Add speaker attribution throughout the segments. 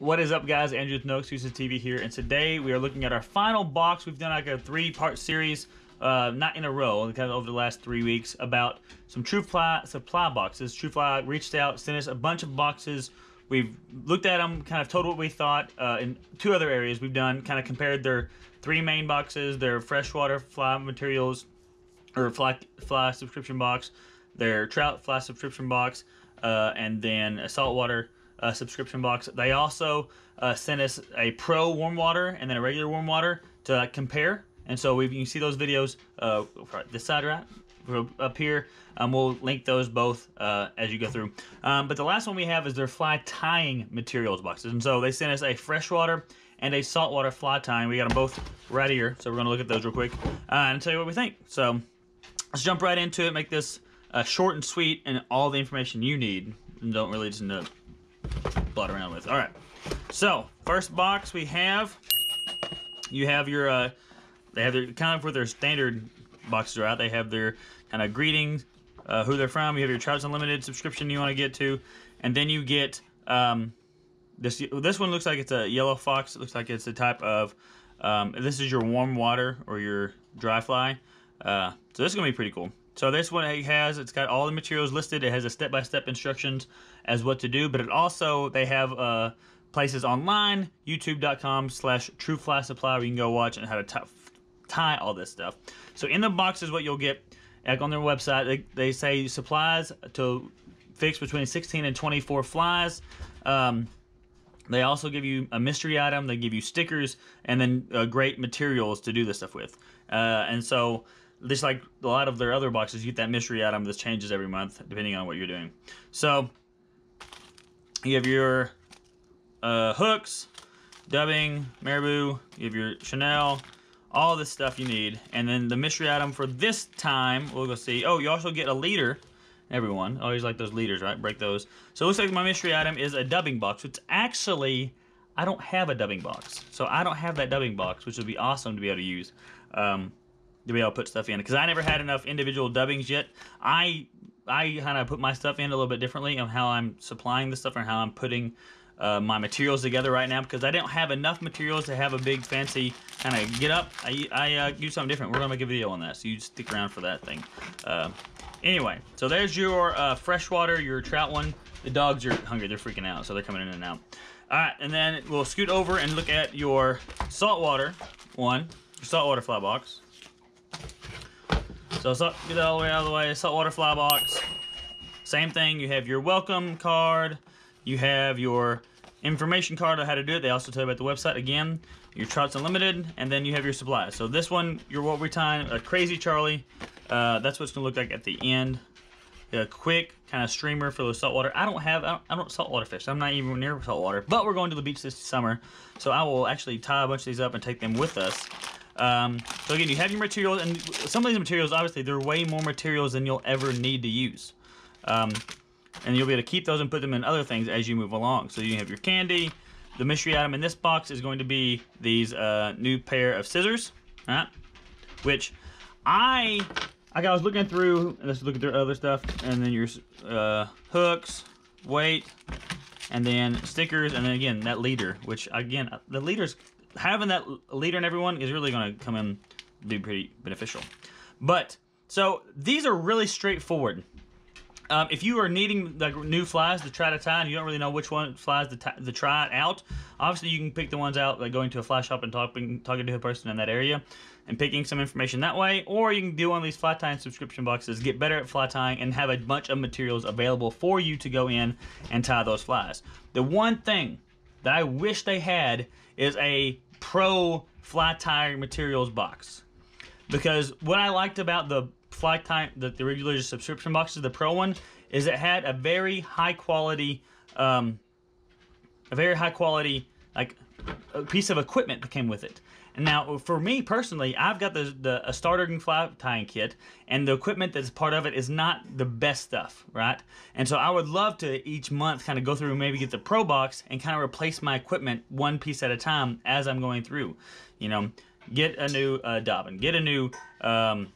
Speaker 1: What is up, guys? Andrew with No Excuses TV here, and today we are looking at our final box. We've done like a three-part series, uh, not in a row, kind of over the last three weeks, about some TrueFly supply boxes. TrueFly reached out, sent us a bunch of boxes. We've looked at them, kind of told what we thought. Uh, in two other areas, we've done kind of compared their three main boxes, their freshwater fly materials, or fly, fly subscription box, their trout fly subscription box, uh, and then a saltwater uh, subscription box. They also uh, sent us a pro warm water and then a regular warm water to uh, compare. And so we you can see those videos uh, this side right up here. Um, we'll link those both uh, as you go through. Um, but the last one we have is their fly tying materials boxes. And so they sent us a freshwater and a saltwater fly tying. We got them both right here. So we're going to look at those real quick uh, and tell you what we think. So let's jump right into it. Make this uh, short and sweet and all the information you need. And don't really just know around with. All right. So first box we have, you have your, uh, they have their kind of where their standard boxes are out. They have their kind of greetings, uh, who they're from. You have your Trouts Unlimited subscription you want to get to, and then you get um, this. This one looks like it's a yellow fox. It looks like it's a type of. Um, this is your warm water or your dry fly. Uh, so this is gonna be pretty cool. So this one it has, it's got all the materials listed. It has a step-by-step -step instructions as what to do, but it also, they have uh, places online, youtube.com slash trueflysupply where you can go watch and how to tie all this stuff. So in the box is what you'll get. Like on their website, they, they say supplies to fix between 16 and 24 flies. Um, they also give you a mystery item. They give you stickers and then uh, great materials to do this stuff with. Uh, and so just like a lot of their other boxes, you get that mystery item that changes every month depending on what you're doing. So you have your uh, hooks, dubbing, marabou, you have your chenille, all this stuff you need. And then the mystery item for this time, we'll go see. Oh, you also get a leader. Everyone always like those leaders, right? Break those. So it looks like my mystery item is a dubbing box, which actually, I don't have a dubbing box. So I don't have that dubbing box, which would be awesome to be able to use. Um, to be able to put stuff in because I never had enough individual dubbings yet. I I kind of put my stuff in a little bit differently on how I'm supplying the stuff and how I'm putting uh, my materials together right now because I don't have enough materials to have a big fancy kind of get up. I, I uh, use something different. We're going to make a video on that, so you stick around for that thing. Uh, anyway, so there's your uh, freshwater, your trout one. The dogs are hungry. They're freaking out, so they're coming in and out. All right, and then we'll scoot over and look at your saltwater one, your saltwater fly box. So get it all the way out of the way. Saltwater fly box. Same thing. You have your welcome card. You have your information card on how to do it. They also tell you about the website again. Your Trouts Unlimited, and then you have your supplies. So this one, your what we time, a Crazy Charlie. Uh, that's what it's gonna look like at the end. A quick kind of streamer for the saltwater. I don't have, I don't, I don't saltwater fish. I'm not even near saltwater, but we're going to the beach this summer. So I will actually tie a bunch of these up and take them with us. Um, so again, you have your materials, and some of these materials, obviously, they're way more materials than you'll ever need to use. Um, and you'll be able to keep those and put them in other things as you move along. So you have your candy. The mystery item in this box is going to be these uh, new pair of scissors, which I, like I was looking through, let's look at their other stuff, and then your uh, hooks, weight, and then stickers, and then again, that leader, which again, the leader's having that leader in everyone is really going to come in be pretty beneficial. But so these are really straightforward. Um, if you are needing like new flies to try to tie and you don't really know which one flies to, to try out, obviously you can pick the ones out like going to a fly shop and talking talking to a person in that area and picking some information that way, or you can do one of these fly tying subscription boxes, get better at fly tying, and have a bunch of materials available for you to go in and tie those flies. The one thing that I wish they had is a pro fly tying materials box. Because what I liked about the fly tie, the, the regular subscription boxes, the pro one, is it had a very high quality, um, a very high quality, like, a piece of equipment that came with it. Now, for me personally, I've got the, the a starter and fly tying kit, and the equipment that's part of it is not the best stuff, right? And so I would love to each month kind of go through and maybe get the Pro Box and kind of replace my equipment one piece at a time as I'm going through. You know, get a new uh, Dobbin, get a new, um,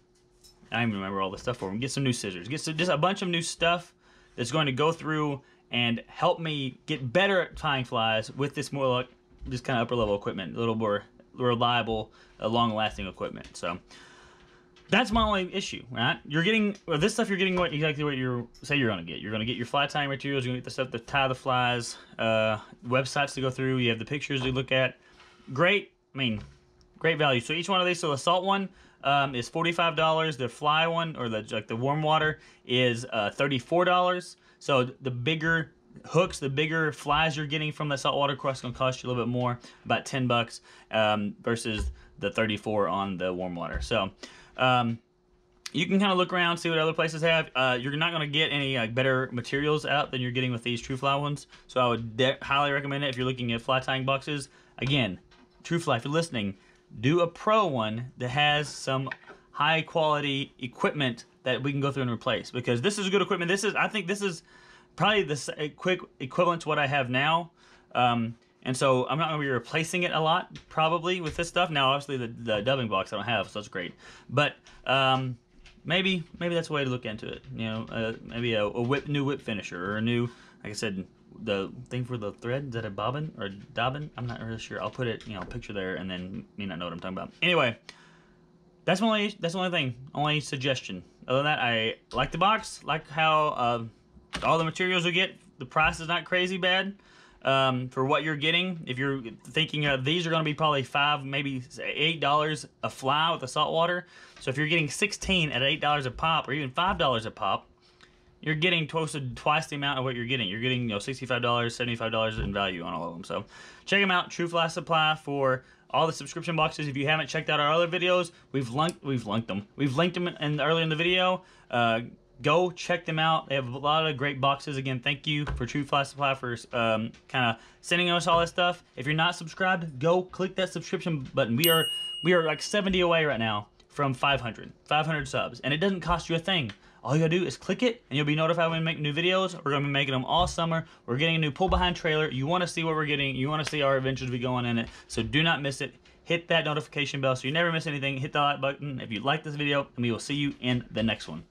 Speaker 1: I don't even remember all the stuff for them, get some new scissors, get some, just a bunch of new stuff that's going to go through and help me get better at tying flies with this more like just kind of upper level equipment, a little more reliable, uh, long lasting equipment. So that's my only issue, right? You're getting this stuff. You're getting what exactly what you say you're going to get. You're going to get your fly tying materials. You're going to get the stuff to tie the flies, uh, websites to go through. You have the pictures to look at. Great. I mean, great value. So each one of these. So the salt one um, is forty five dollars. The fly one or the like the warm water is uh, thirty four dollars. So the bigger hooks, the bigger flies you're getting from the saltwater crust to cost you a little bit more, about 10 bucks um, versus the 34 on the warm water. So um, you can kind of look around, see what other places have. Uh, you're not going to get any better materials out than you're getting with these TrueFly ones. So I would highly recommend it if you're looking at fly tying boxes. Again, TrueFly, if you're listening, do a pro one that has some high quality equipment that we can go through and replace because this is good equipment. This is, I think this is probably the quick equivalent to what I have now. Um, and so I'm not going to be replacing it a lot, probably, with this stuff. Now, obviously, the, the dubbing box I don't have, so that's great. But um, maybe maybe that's a way to look into it. You know, uh, maybe a, a, whip new whip finisher or a new, like I said, the thing for the thread. Is that a bobbin or dobbin? I'm not really sure. I'll put it, you know, picture there, and then you not know what I'm talking about. Anyway, that's my only that's the only thing, only suggestion. Other than that, I like the box, like how. Uh, all the materials you get, the price is not crazy bad um, for what you're getting. If you're thinking uh, these are going to be probably five, maybe eight dollars a fly with the salt water. So if you're getting 16 at eight dollars a pop, or even five dollars a pop, you're getting twice the amount of what you're getting. You're getting you know $65, $75 in value on all of them. So check them out. TrueFly Supply for all the subscription boxes. If you haven't checked out our other videos, we've linked we've linked them. We've linked them in earlier in the video. Uh, go check them out. They have a lot of great boxes. Again, thank you for TrueFly Supply for um, kind of sending us all this stuff. If you're not subscribed, go click that subscription button. We are we are like 70 away right now from 500, 500 subs, and it doesn't cost you a thing. All you gotta do is click it, and you'll be notified when we make new videos. We're gonna be making them all summer. We're getting a new pull behind trailer. You wanna see what we're getting. You wanna see our adventures we go on in it. So do not miss it. Hit that notification bell so you never miss anything. Hit the like button if you like this video, and we will see you in the next one.